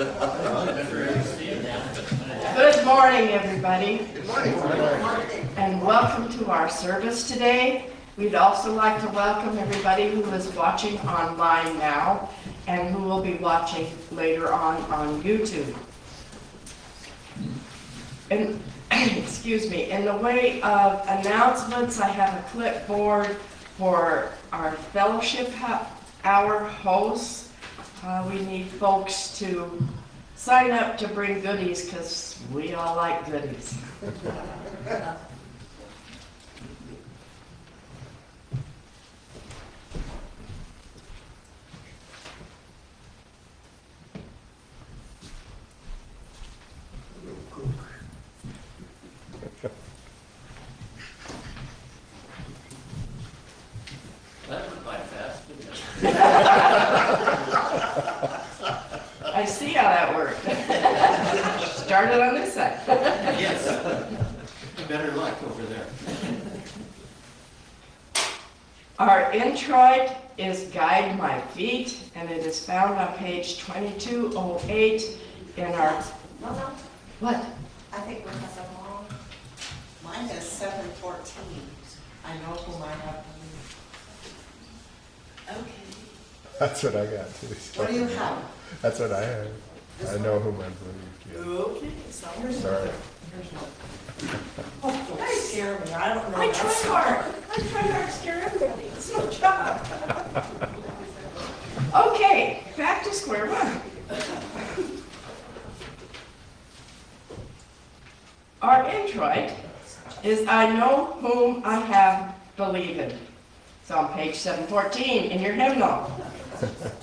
Good morning, everybody. Good morning. And welcome to our service today. We'd also like to welcome everybody who is watching online now and who will be watching later on on YouTube. And excuse me, in the way of announcements, I have a clipboard for our fellowship hour hosts uh, we need folks to sign up to bring goodies because we all like goodies. That went by fast, didn't it? I see how that worked. Started on this side. Yes. Better luck over there. Our introit is Guide My Feet, and it is found on page 2208 in our, No, no, what? I think we have them wrong. Mine has seven fourteen. I know whom I have believed. Okay. That's what I got too. so- What do you have? That's what I have. I know whom I believe. Okay, so. Sorry. Oh, don't scare me, I don't know. I try hard. I try hard to scare everybody. It's my job. Okay, back to square one. Our introit is I know whom I have believed. It's on page 714 in your hymnal.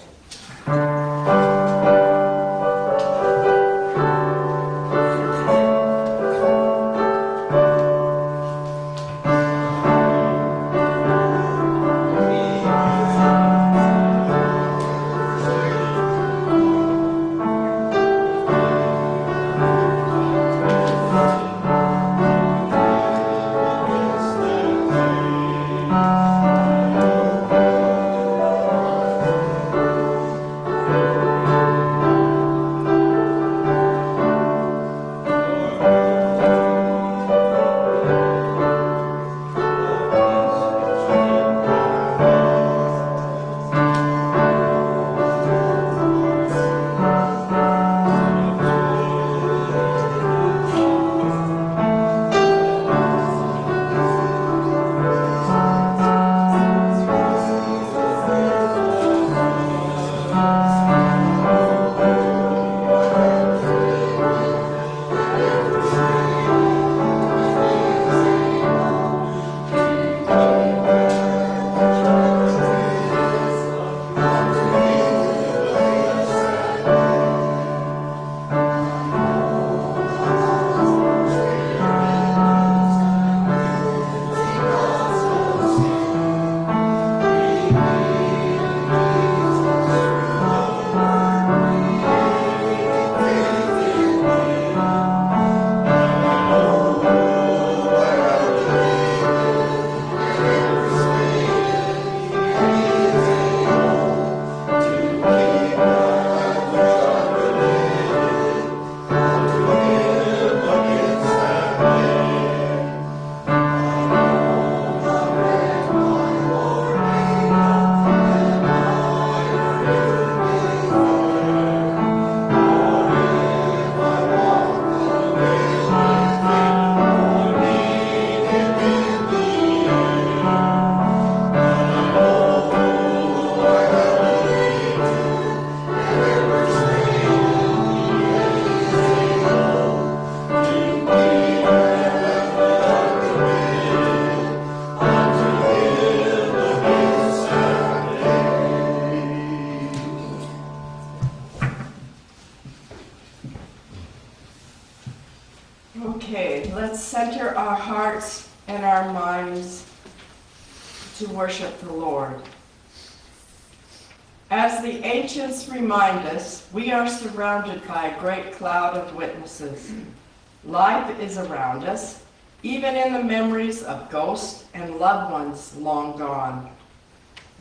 memories of ghosts and loved ones long gone.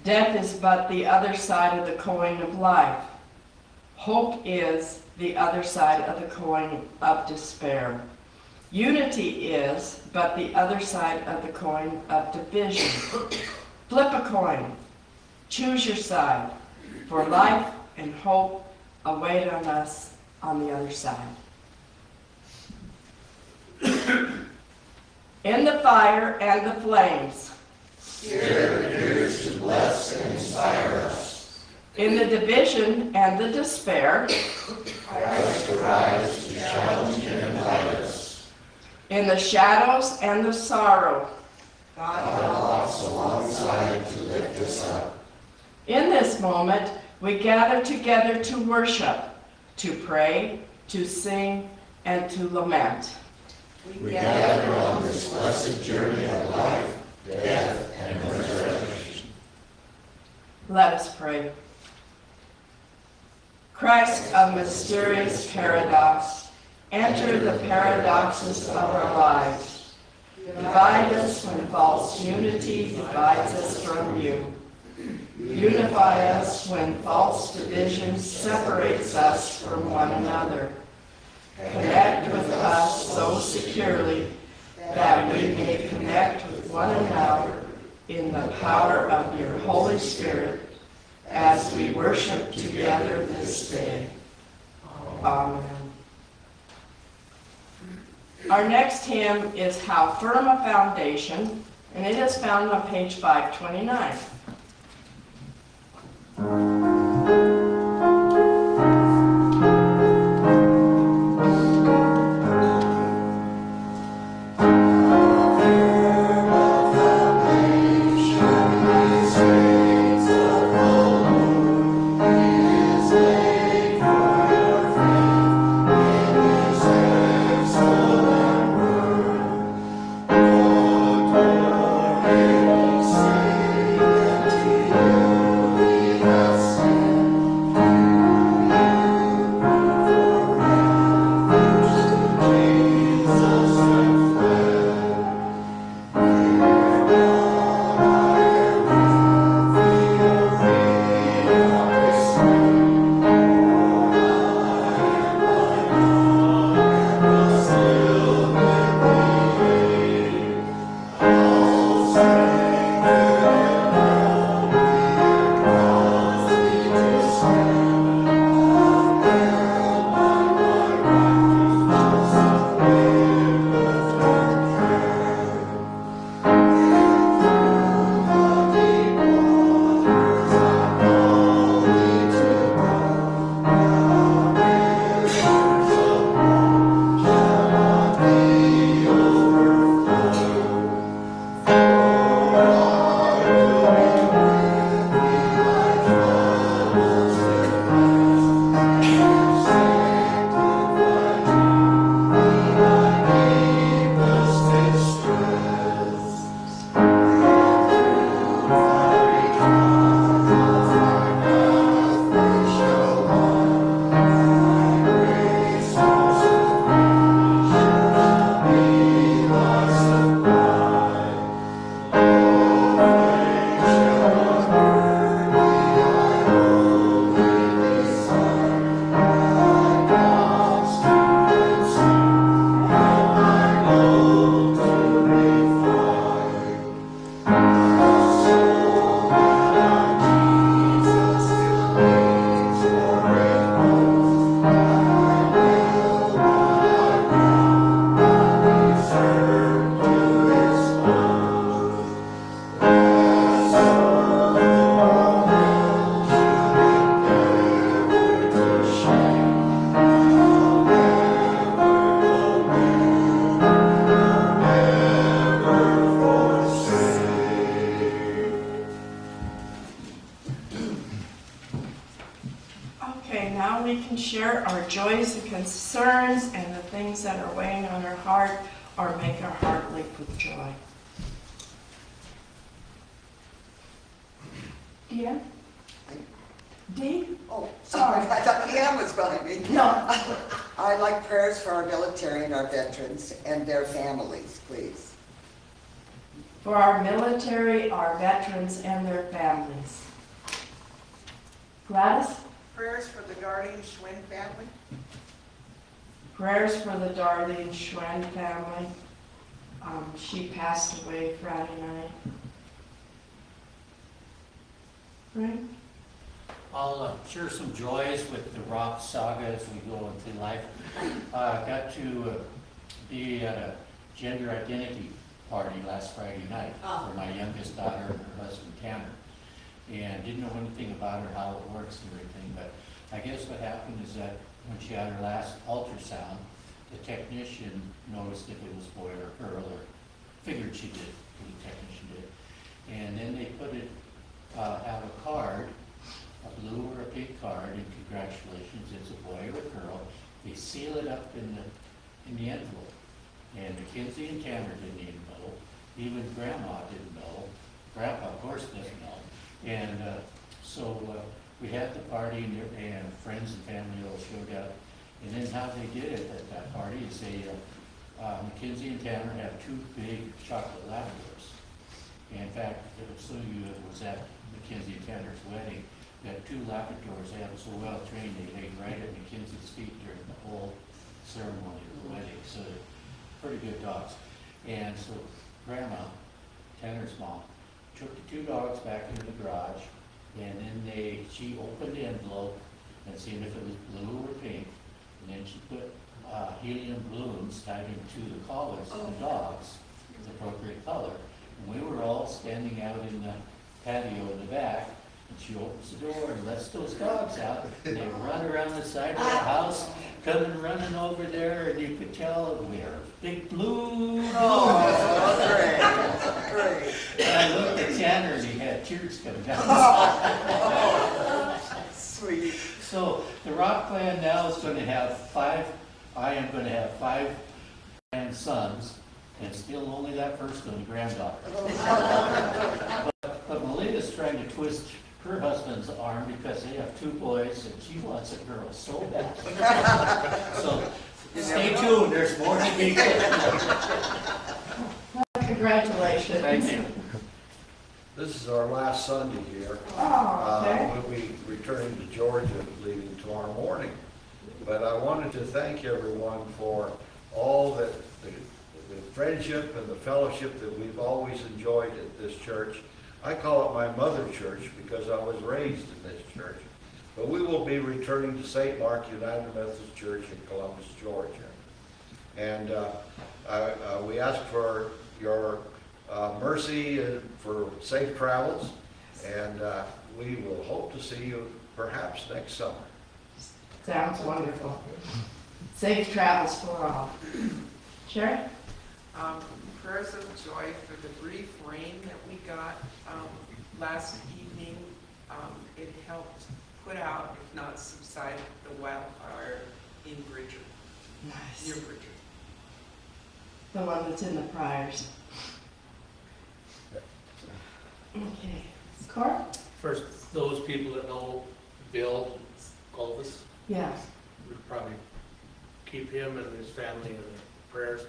Death is but the other side of the coin of life. Hope is the other side of the coin of despair. Unity is but the other side of the coin of division. Flip a coin. Choose your side, for life and hope await on us on the other side. In the fire and the flames. In the division and the despair. In the shadows and the sorrow. God walks alongside to lift us up. In this moment, we gather together to worship, to pray, to sing, and to lament. We gather on this blessed journey of life, death, and resurrection. Let us pray. Christ of mysterious paradox, enter the paradoxes of our lives. Divide us when false unity divides us from you. Unify us when false division separates us from one another. Connect with us so securely that we may connect with one another in the power of your Holy Spirit as we worship together this day. Amen. Our next hymn is How Firm a Foundation, and it is found on page 529. And their families, please. For our military, our veterans, and their families. Gladys? Prayers for the Guardian Schwinn family. Prayers for the Darlene Schwen family. Um, she passed away Friday night. Right? I'll uh, share some joys with the rock saga as we go into life. I uh, got to uh, be at a gender identity party last Friday night Oh. for my youngest daughter and her husband Tanner. And didn't know anything about her, how it works and everything, but I guess what happened is that when she had her last ultrasound, the technician noticed if it was boy or girl, or figured she did, the technician did. And then they put it, uh, have a card, a blue or a pink card, and congratulations, it's a boy or a girl. They seal it up in the, in the envelope. And Mackenzie and Tanner didn't even know, even Grandma didn't know, Grandpa, of course, doesn't know. And, uh, so, uh, we had the party and, and friends and family all showed up. And then how they did it at that party is they, uh, uh, Mackenzie and Tanner have two big chocolate Labradors. In fact, it was at Mackenzie and Tanner's wedding, that two Labradors, they have so well trained, they laid right at Mackenzie's feet during the whole ceremony of the wedding, so pretty good dogs. And so Grandma, Tanner's mom, took the two dogs back into the garage, and then they, she opened the envelope and seen if it was blue or pink, and then she put, uh, helium balloons tied into the collars of the dogs, the appropriate color. And we were all standing out in the patio in the back, and she opens the door and lets those dogs out. And they run around the side of the house, coming running over there, and you could tell we were big blue. Oh, great, great. And I looked at Tanner and he had tears coming down. Oh, sweet. So the Rock Clan now is gonna have five, I am gonna have five grandsons, and still only that first one, granddaughter. But Malia's trying to twist her husband's arm because they have two boys and she wants a girl so bad. So stay tuned, there's more to be. Congratulations. Thank you. This is our last Sunday here. Oh, Uh. We'll be returning to Georgia, leaving tomorrow morning. But I wanted to thank everyone for all that, the the friendship and the fellowship that we've always enjoyed at this church. I call it my mother church because I was raised in this church. But we will be returning to St. Mark United Methodist Church in Columbus, Georgia. And uh, uh, we ask for your uh, mercy uh, for safe travels, and uh, we will hope to see you perhaps next summer. Sounds wonderful. Safe travels for all. Sherry? Um, prayers of joy for the brief rain that we got, um, last evening. Um, it helped put out, if not subside, the wildfire in Bridger, Nice. near Bridger. The one that's in the Pryors. Okay. Cora? First, those people that know Bill Golvis, We'd probably keep him and his family in their prayers.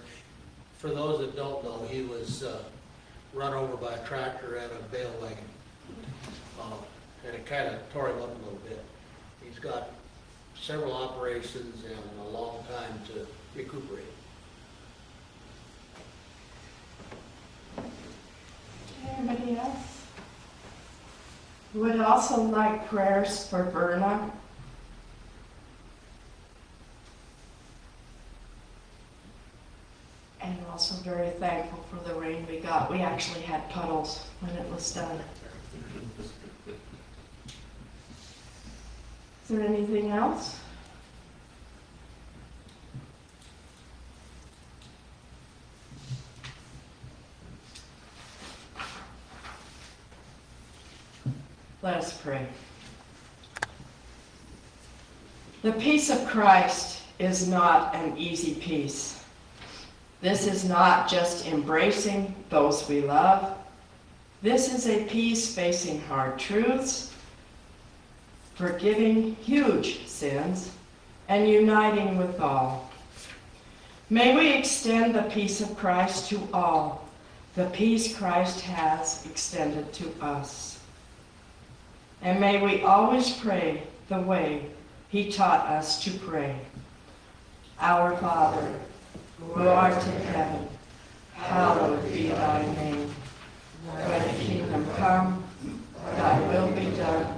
For those that don't know, he was uh, run over by a tractor and a bale wagon. Uh, And it kind of tore him up a little bit. He's got several operations and a long time to recuperate. Anybody else? Would also like prayers for Berna. And also very thankful for the rain we got. We actually had puddles when it was done. Is there anything else? Let us pray. The peace of Christ is not an easy peace. This is not just embracing those we love. This is a peace facing hard truths, forgiving huge sins, and uniting with all. May we extend the peace of Christ to all, the peace Christ has extended to us. And may we always pray the way he taught us to pray. Our Father, who art in heaven, hallowed be thy name. Thy kingdom come, thy will be done,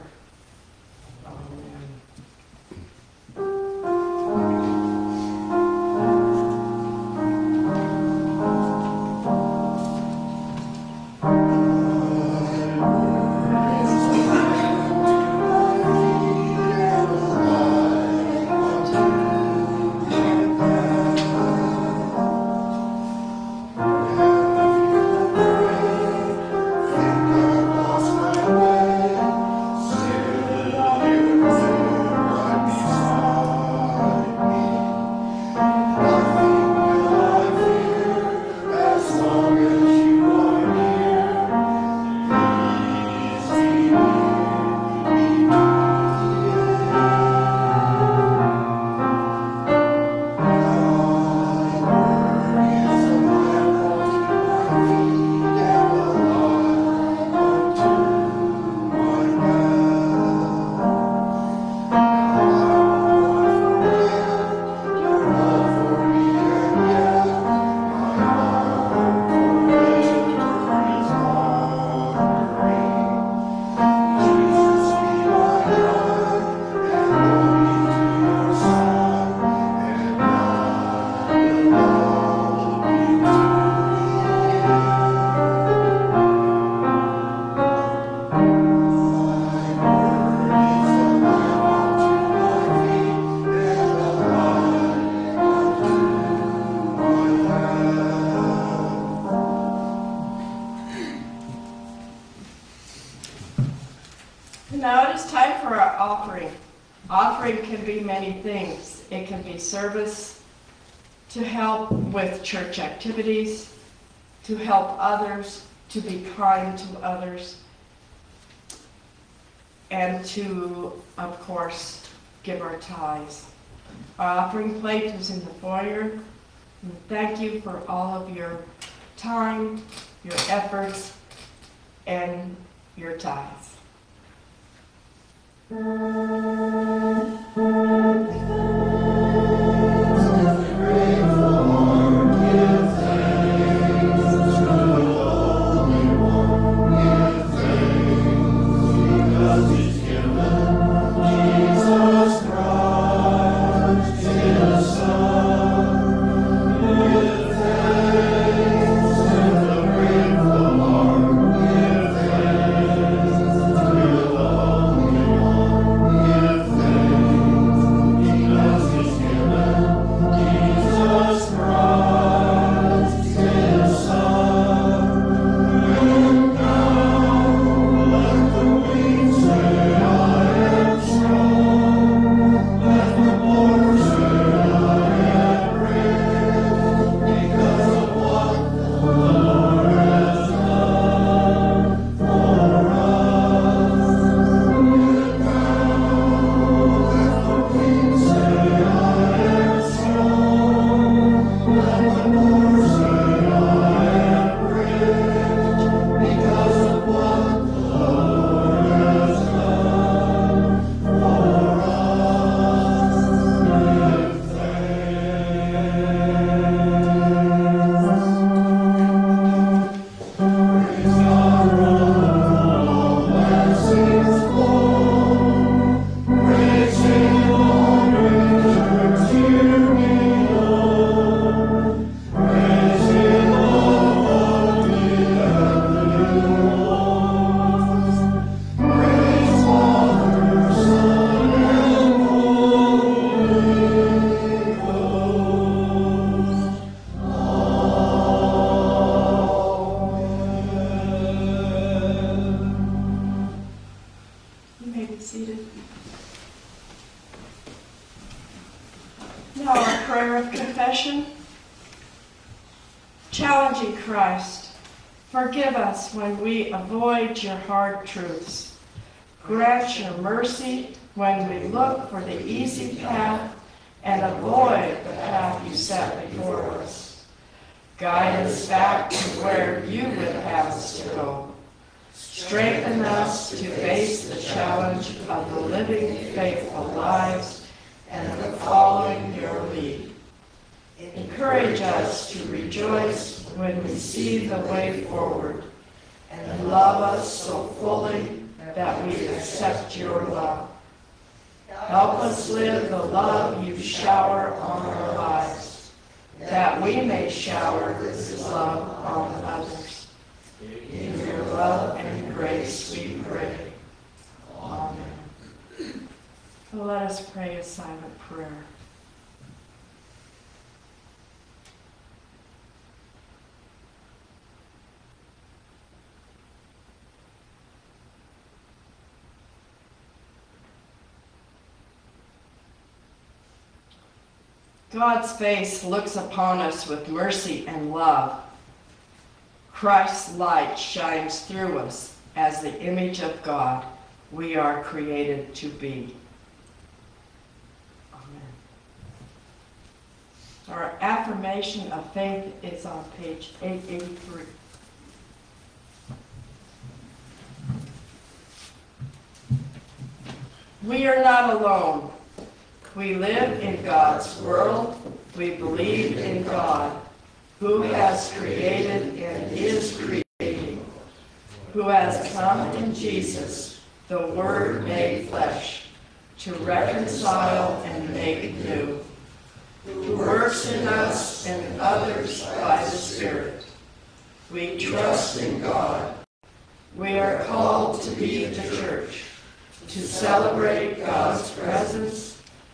Church activities, to help others, to be kind to others, and to, of course, give our tithes. Our offering plate is in the foyer. And Thank you for all of your time, your efforts, and your tithes. Us when we avoid your hard truths. Grant your mercy when we look for the easy path and avoid the path you set before us. Guide us back to where you would have us to go. Strengthen us to face the challenge of the living faithful lives and following your lead. Encourage us to rejoice when we see the way forward and love us so fully that we accept your love. Help us live the love you shower on our lives, that we may shower this love on others. In your love and grace we pray. Amen. Let us pray a silent prayer. God's face looks upon us with mercy and love. Christ's light shines through us as the image of God we are created to be. Amen. Our affirmation of faith is on page 883. We are not alone. We live in God's world. We believe in God, who has created and is creating, who has come in Jesus, the Word made flesh, to reconcile and make new, who works in us and others by the Spirit. We trust in God. We are called to be the church, to celebrate God's presence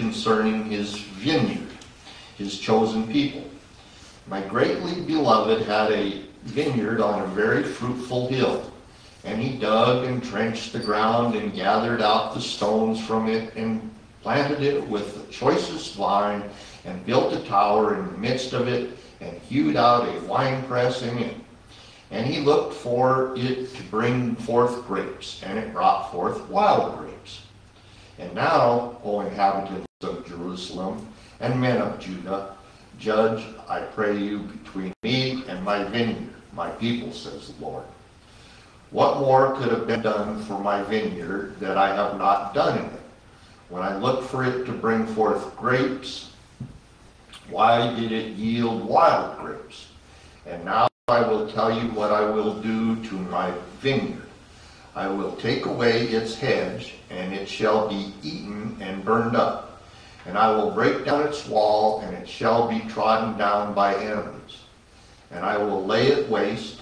Concerning his vineyard, his chosen people. My greatly beloved had a vineyard on a very fruitful hill. And he dug and trenched the ground and gathered out the stones from it and planted it with the choicest vine and built a tower in the midst of it and hewed out a winepress in it. And he looked for it to bring forth grapes, and it brought forth wild grapes. And now, O inhabitants of Jerusalem and men of Judah, judge, I pray you, between me and my vineyard, my people, says the Lord. What more could have been done for my vineyard that I have not done in it? When I looked for it to bring forth grapes, why did it yield wild grapes? And now I will tell you what I will do to my vineyard. I will take away its hedge, and it shall be eaten and burned up. And I will break down its wall, and it shall be trodden down by enemies. And I will lay it waste,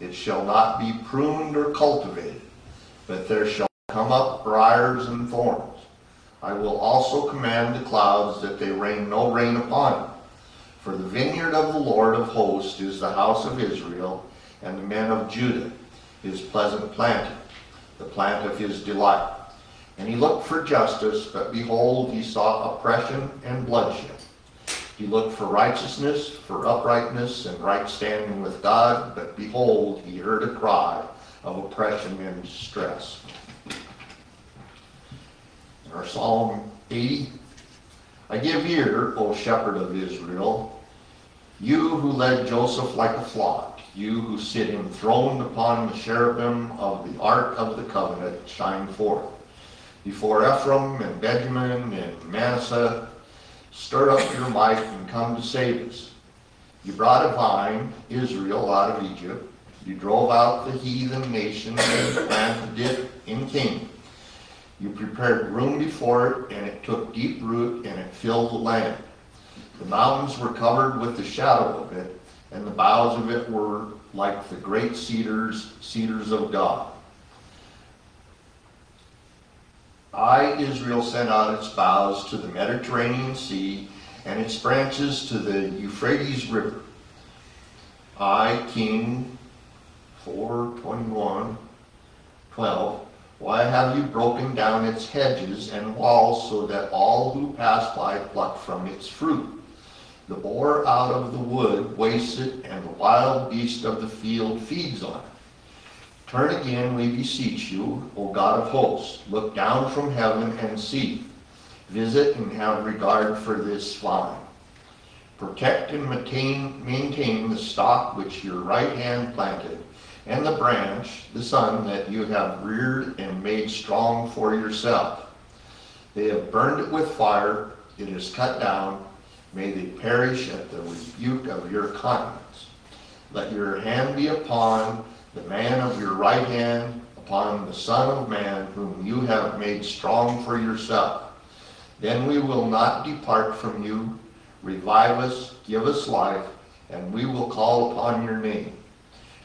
it shall not be pruned or cultivated, but there shall come up briars and thorns. I will also command the clouds that they rain no rain upon it. For the vineyard of the Lord of hosts is the house of Israel, and the men of Judah his pleasant planting, the plant of his delight. And he looked for justice, but behold, he saw oppression and bloodshed. He looked for righteousness, for uprightness, and right standing with God, but behold, he heard a cry of oppression and distress. In our Psalm 80, I give ear, O shepherd of Israel, you who led Joseph like a flock, you who sit enthroned upon the cherubim of the ark of the covenant, shine forth. Before Ephraim and Benjamin and Manasseh, stir up your might and come to save us. You brought a vine, Israel, out of Egypt. You drove out the heathen nations and planted it in Canaan. You prepared room before it, and it took deep root, and it filled the land. The mountains were covered with the shadow of it, and the boughs of it were like the great cedars, cedars of God. I, Israel, sent out its boughs to the Mediterranean Sea, and its branches to the Euphrates River. I, King 421, 12, why have you broken down its hedges and walls so that all who pass by pluck from its fruit? The boar out of the wood wastes it, and the wild beast of the field feeds on it. Turn again, we beseech you, O God of hosts. Look down from heaven and see. Visit and have regard for this vine. Protect and maintain, maintain the stock which your right hand planted, and the branch, the son that you have reared and made strong for yourself. They have burned it with fire, it is cut down, may they perish at the rebuke of your countenance. Let your hand be upon the man of your right hand, upon the Son of Man, whom you have made strong for yourself. Then we will not depart from you. Revive us, give us life, and we will call upon your name.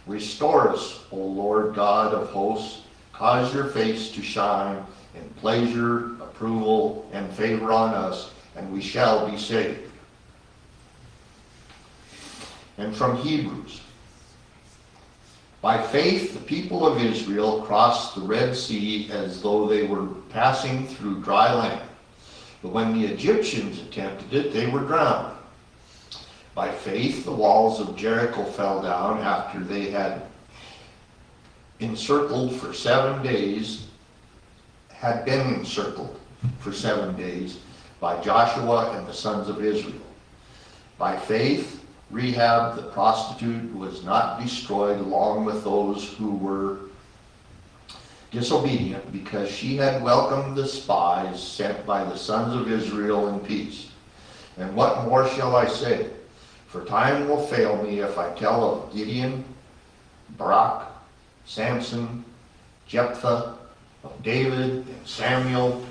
Restore us, O Lord God of hosts. Cause your face to shine in pleasure, approval, and favor on us, and we shall be saved. And from Hebrews. By faith, the people of Israel crossed the Red Sea as though they were passing through dry land. But when the Egyptians attempted it, they were drowned. By faith, the walls of Jericho fell down after they had encircled for seven days, had been encircled for seven days by Joshua and the sons of Israel. By faith, Rahab the prostitute was not destroyed along with those who were disobedient because she had welcomed the spies sent by the sons of Israel in peace. And what more shall I say? For time will fail me if I tell of Gideon, Barak, Samson, Jephthah, of David and Samuel,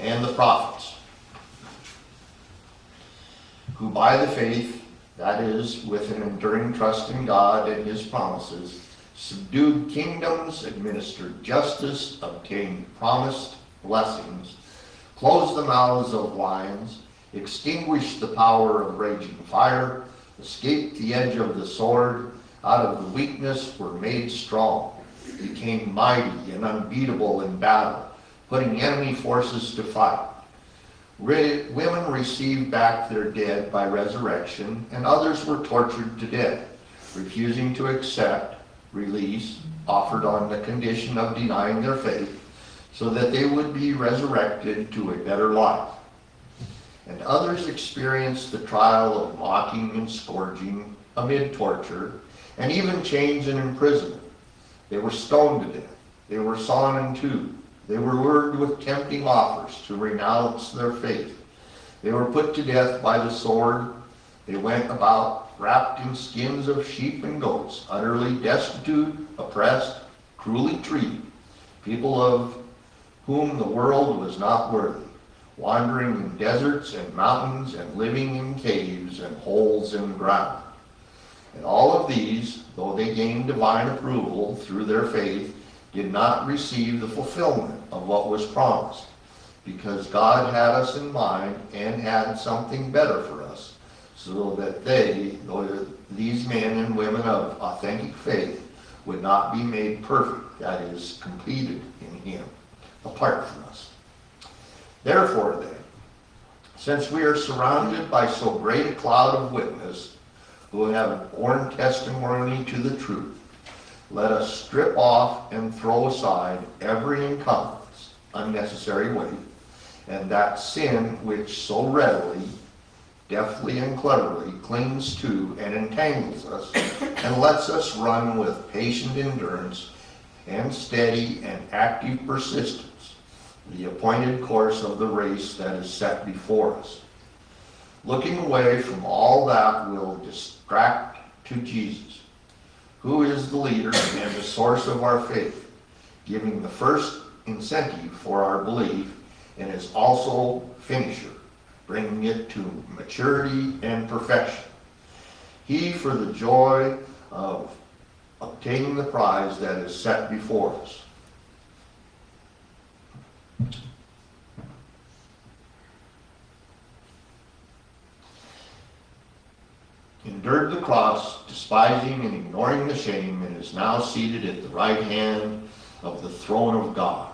and the prophets, who by the faith that is, with an enduring trust in God and his promises, subdued kingdoms, administered justice, obtained promised blessings, closed the mouths of lions, extinguished the power of raging fire, escaped the edge of the sword, out of the weakness were made strong, became mighty and unbeatable in battle, putting enemy forces to fight. Re- women received back their dead by resurrection, and others were tortured to death, refusing to accept release offered on the condition of denying their faith, so that they would be resurrected to a better life. And others experienced the trial of mocking and scourging amid torture, and even chains and imprisonment. They were stoned to death. They were sawn in two. They were lured with tempting offers to renounce their faith. They were put to death by the sword. They went about wrapped in skins of sheep and goats, utterly destitute, oppressed, cruelly treated, people of whom the world was not worthy, wandering in deserts and mountains and living in caves and holes in the ground. And all of these, though they gained divine approval through their faith, did not receive the fulfillment of what was promised, because God had us in mind and had something better for us, so that they, these men and women of authentic faith, would not be made perfect, that is, completed in Him, apart from us. Therefore then, since we are surrounded by so great a cloud of witnesses who have borne testimony to the truth, let us strip off and throw aside every encumbrance, unnecessary weight, and that sin which so readily, deftly and cleverly clings to and entangles us, and lets us run with patient endurance and steady and active persistence the appointed course of the race that is set before us. Looking away from all that will distract to Jesus, who is the leader and the source of our faith, giving the first incentive for our belief and is also finisher, bringing it to maturity and perfection. He, for the joy of obtaining the prize that is set before us. endured the cross, despising and ignoring the shame, and is now seated at the right hand of the throne of God.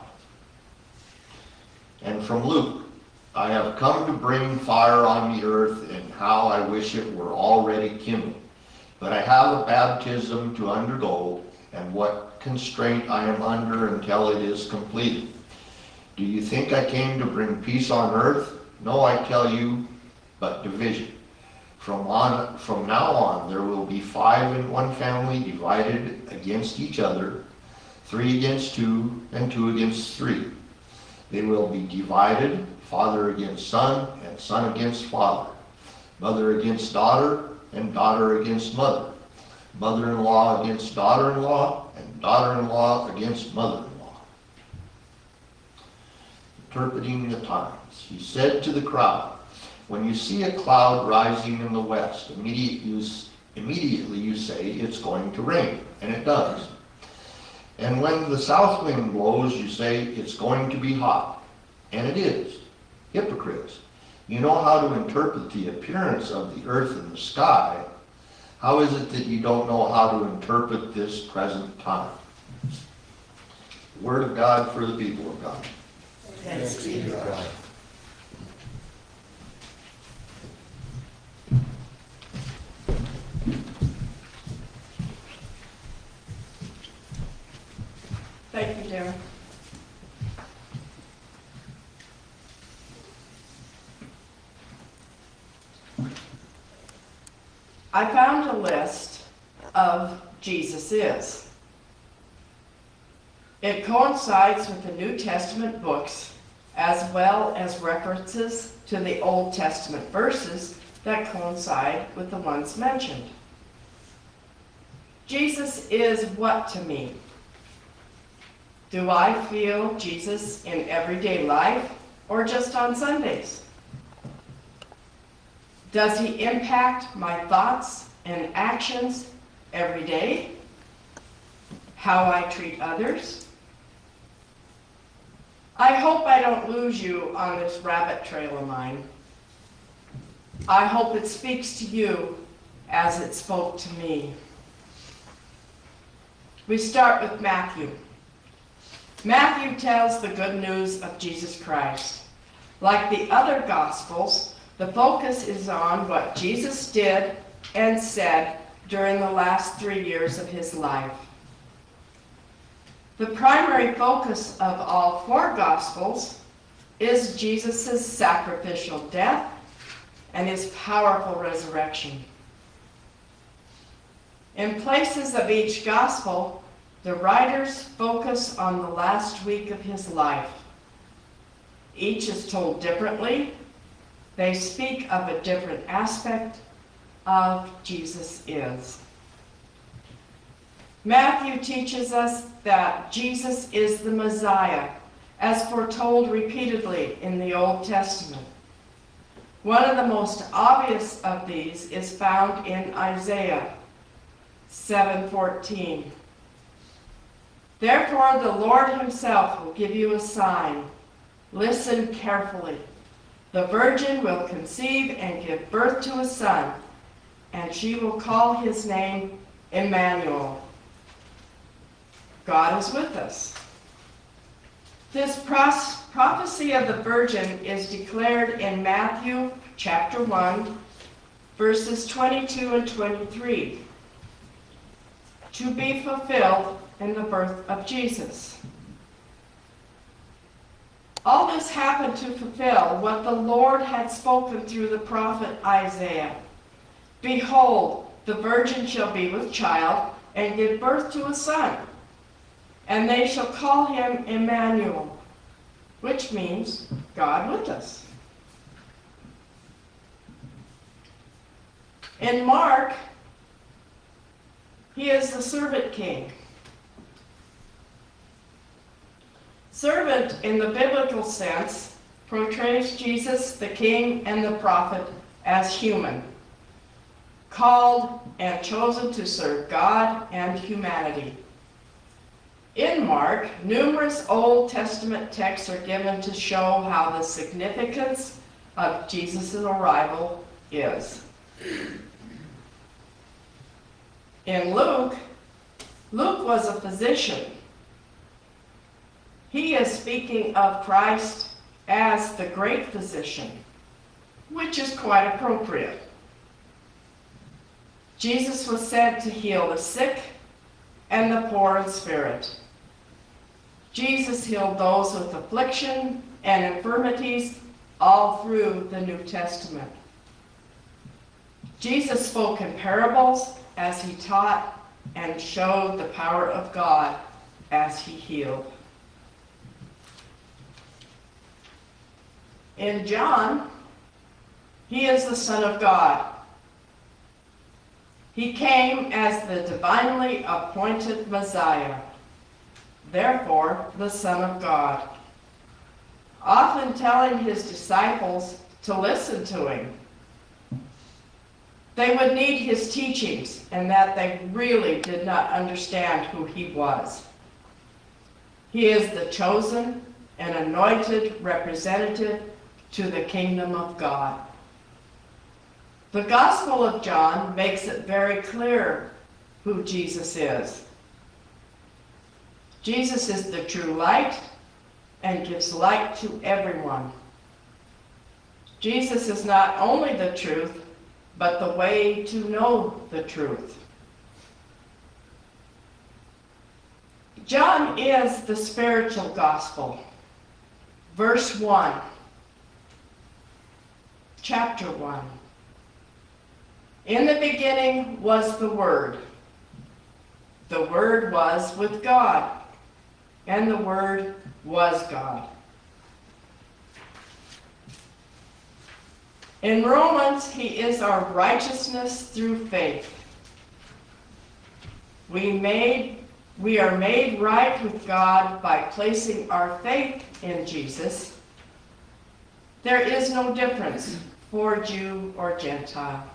And from Luke, I have come to bring fire on the earth, and how I wish it were already kindled. But I have a baptism to undergo, and what constraint I am under until it is completed. Do you think I came to bring peace on earth? No, I tell you, but division. From on, from now on, there will be five in one family divided against each other, three against two, and two against three. They will be divided, father against son, and son against father, mother against daughter, and daughter against mother, mother-in-law against daughter-in-law, and daughter-in-law against mother-in-law. Interpreting the times, he said to the crowd, when you see a cloud rising in the west, immediate immediately you say it's going to rain, and it does. And when the south wind blows, you say it's going to be hot, and it is. Hypocrites, you know how to interpret the appearance of the earth and the sky. How is it that you don't know how to interpret this present time? Word of God for the people of God. Thanks be to God. I found a list of Jesus is. It coincides with the New Testament books as well as references to the Old Testament verses that coincide with the ones mentioned. Jesus is what to me? Do I feel Jesus in everyday life or just on Sundays? Does he impact my thoughts and actions every day? How I treat others? I hope I don't lose you on this rabbit trail of mine. I hope it speaks to you as it spoke to me. We start with Matthew. Matthew tells the good news of Jesus Christ. Like the other Gospels, the focus is on what Jesus did and said during the last three years of his life. The primary focus of all four Gospels is Jesus' sacrificial death and his powerful resurrection. In places of each Gospel, the writers focus on the last week of his life. Each is told differently. They speak of a different aspect of Jesus is. Matthew teaches us that Jesus is the Messiah, as foretold repeatedly in the Old Testament. One of the most obvious of these is found in Isaiah 7:14. Therefore the Lord himself will give you a sign. Listen carefully. The virgin will conceive and give birth to a son, and she will call his name Emmanuel. God is with us. This prophecy of the virgin is declared in Matthew chapter 1, verses 22 and 23, to be fulfilled in the birth of Jesus. All this happened to fulfill what the Lord had spoken through the prophet Isaiah. Behold, the virgin shall be with child and give birth to a son, and they shall call him Emmanuel, which means God with us. In Mark, he is the servant king. Servant, in the biblical sense, portrays Jesus, the king and the prophet, as human, called and chosen to serve God and humanity. In Mark, numerous Old Testament texts are given to show how the significance of Jesus' arrival is. In Luke, Luke was a physician he is speaking of Christ as the great physician, which is quite appropriate. Jesus was sent to heal the sick and the poor in spirit. Jesus healed those with affliction and infirmities all through the New Testament. Jesus spoke in parables as he taught and showed the power of God as he healed. In John, he is the Son of God. He came as the divinely appointed Messiah, therefore the Son of God, often telling his disciples to listen to him. They would need his teachings and that they really did not understand who he was. He is the chosen and anointed representative to the kingdom of God. The Gospel of John makes it very clear who Jesus is. Jesus is the true light and gives light to everyone. Jesus is not only the truth, but the way to know the truth. John is the spiritual gospel. Verse 1 chapter 1. In the beginning was the Word. The Word was with God, and the Word was God. In Romans, he is our righteousness through faith. We made we are made right with God by placing our faith in Jesus. There is no difference for Jew or Gentile.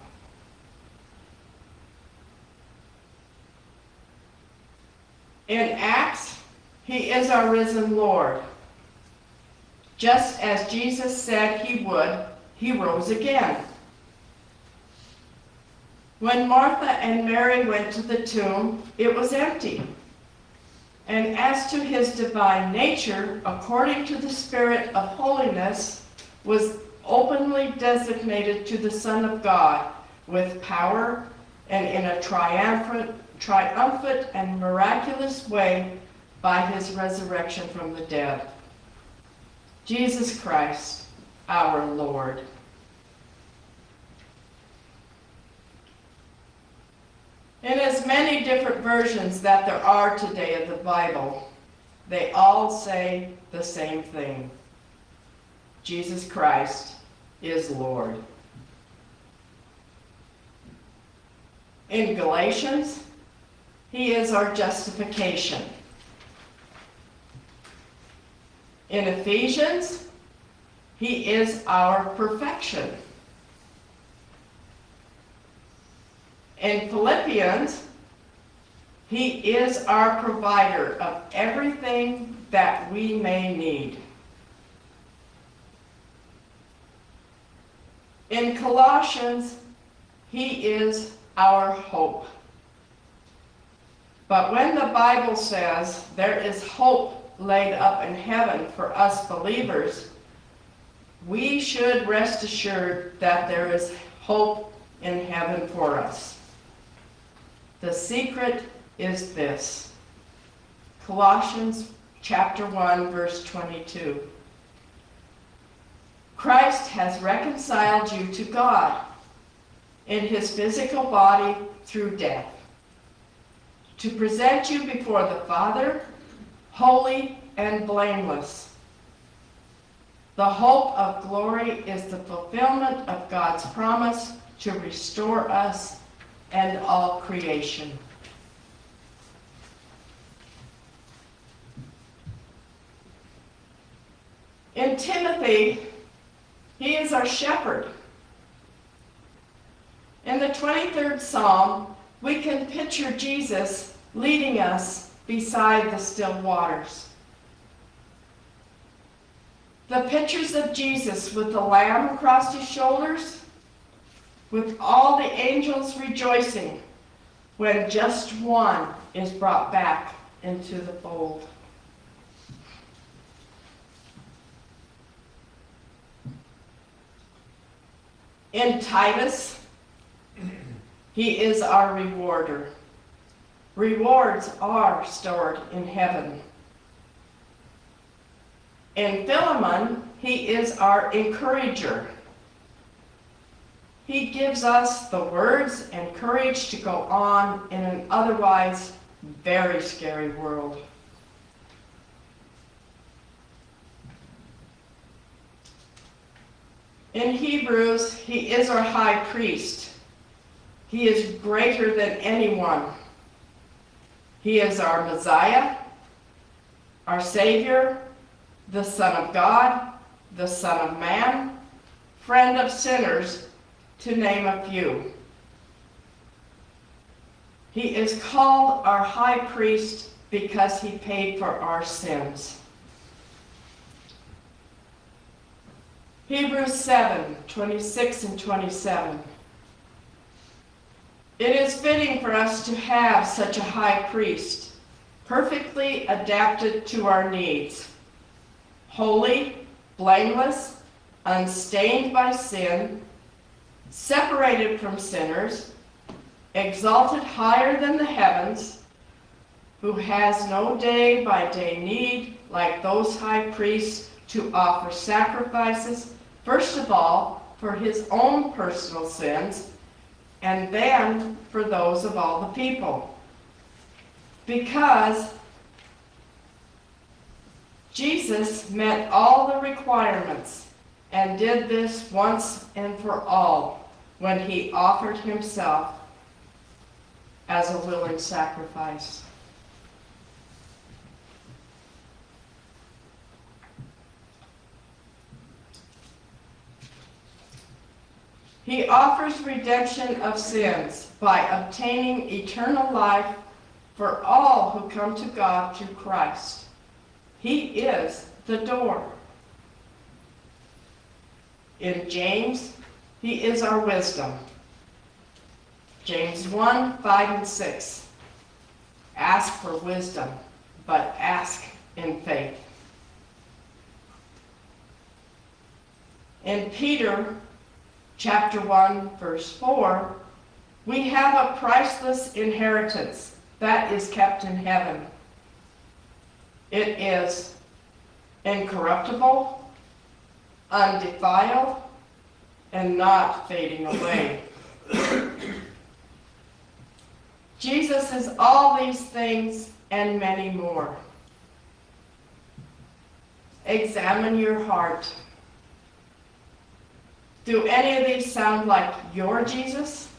In Acts, he is our risen Lord. Just as Jesus said he would, he rose again. When Martha and Mary went to the tomb, it was empty. And as to his divine nature, according to the Spirit of holiness, was openly designated to the Son of God with power and in a triumphant, triumphant and miraculous way by his resurrection from the dead. Jesus Christ, our Lord. In as many different versions that there are today of the Bible, they all say the same thing. Jesus Christ is Lord. In Galatians, he is our justification. In Ephesians, he is our perfection. In Philippians, he is our provider of everything that we may need. In Colossians, he is our hope. But when the Bible says there is hope laid up in heaven for us believers, we should rest assured that there is hope in heaven for us. The secret is this. Colossians chapter 1 verse 22. Christ has reconciled you to God in his physical body through death to present you before the Father holy and blameless. The hope of glory is the fulfillment of God's promise to restore us and all creation. In Timothy, he is our shepherd. In the 23rd Psalm, we can picture Jesus leading us beside the still waters. The pictures of Jesus with the lamb across his shoulders, with all the angels rejoicing when just one is brought back into the fold. In Titus, he is our rewarder. Rewards are stored in heaven. In Philemon, he is our encourager. He gives us the words and courage to go on in an otherwise very scary world. In Hebrews, he is our high priest. He is greater than anyone. He is our Messiah, our Savior, the Son of God, the Son of Man, friend of sinners, to name a few. He is called our high priest because he paid for our sins. Hebrews 7 26 and 27. It is fitting for us to have such a high priest, perfectly adapted to our needs, holy, blameless, unstained by sin, separated from sinners, exalted higher than the heavens, who has no day by day need like those high priests to offer sacrifices, first of all, for his own personal sins and then for those of all the people. Because Jesus met all the requirements and did this once and for all when he offered himself as a willing sacrifice. He offers redemption of sins by obtaining eternal life for all who come to God through Christ. He is the door. In James, he is our wisdom. James 1 5 and 6. Ask for wisdom, but ask in faith. In Peter, chapter 1, verse 4, we have a priceless inheritance that is kept in heaven. It is incorruptible, undefiled, and not fading away. Jesus is all these things and many more. Examine your heart. Do any of these sound like your Jesus?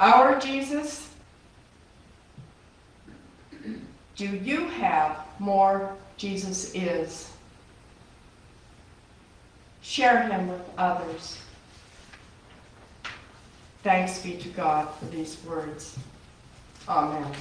Our Jesus? Do you have more Jesus is? Share him with others. Thanks be to God for these words. Amen.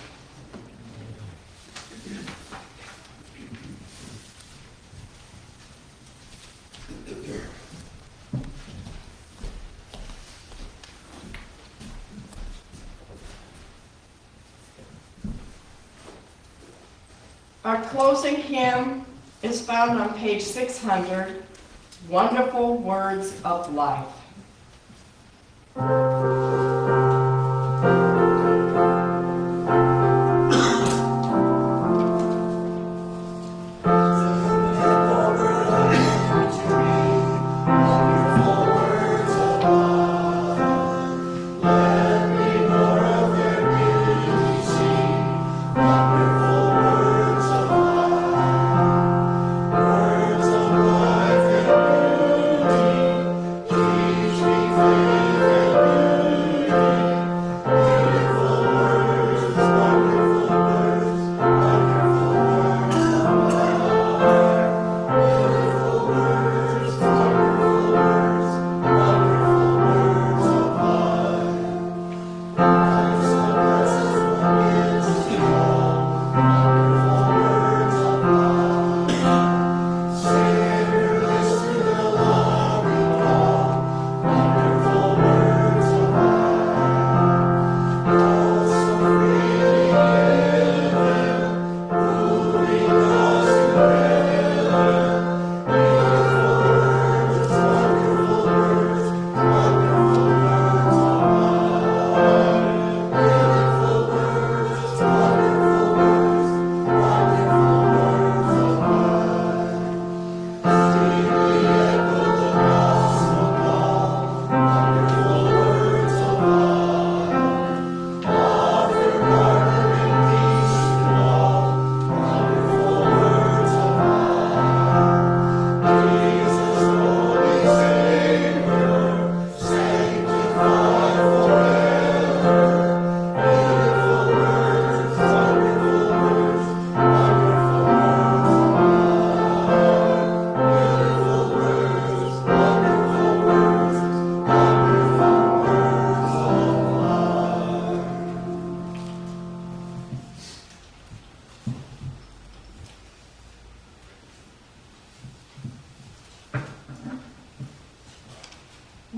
Our closing hymn is found on page 600, Wonderful Words of Life.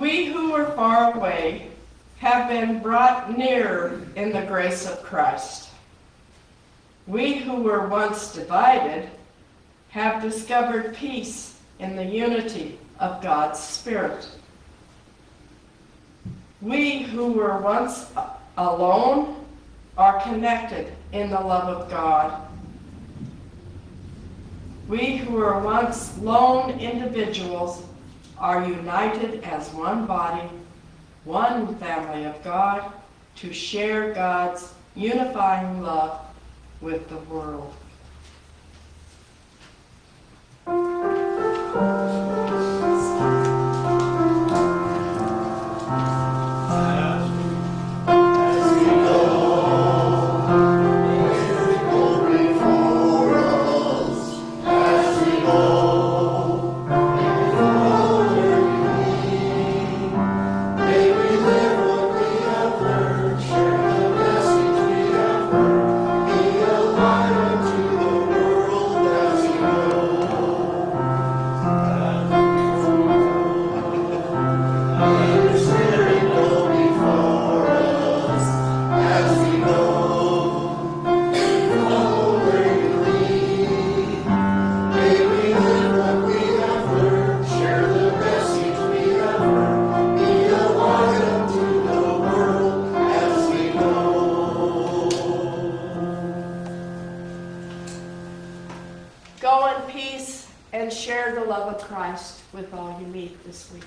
We who were far away have been brought nearer in the grace of Christ. We who were once divided have discovered peace in the unity of God's Spirit. We who were once alone are connected in the love of God. We who were once lone individuals are united as one body, one family of God, to share God's unifying love with the world. Christ with all you meet this week.